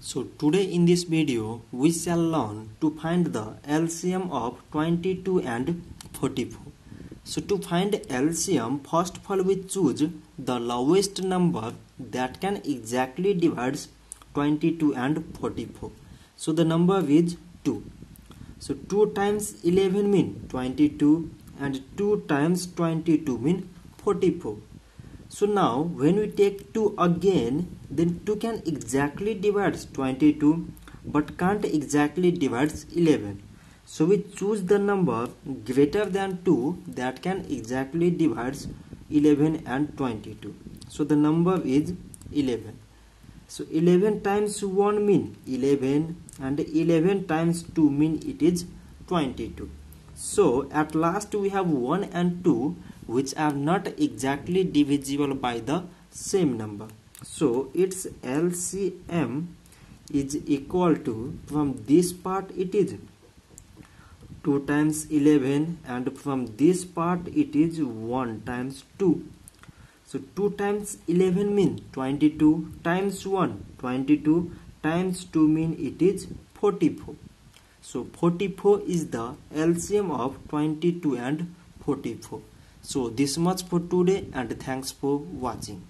So today in this video we shall learn to find the LCM of 22 and 44. So to find LCM first of all we choose the lowest number that can exactly divide 22 and 44. So the number is 2. So 2 times 11 mean 22 and 2 times 22 mean 44. So now when we take 2 again then 2 can exactly divide 22 but can't exactly divide 11. So we choose the number greater than 2 that can exactly divide 11 and 22. So the number is 11. So 11 times 1 mean 11 and 11 times 2 mean it is 22. So at last we have 1 and 2 which are not exactly divisible by the same number. So its LCM is equal to from this part it is 2 times 11 and from this part it is 1 times 2. So 2 times 11 mean 22 times 1 22 times 2 mean it is 44. So 44 is the LCM of 22 and 44. So this much for today and thanks for watching.